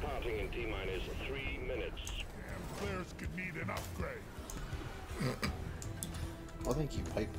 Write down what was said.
Departing in T-minus three minutes. Damn flares could need an upgrade. Well, thank you, Pipe.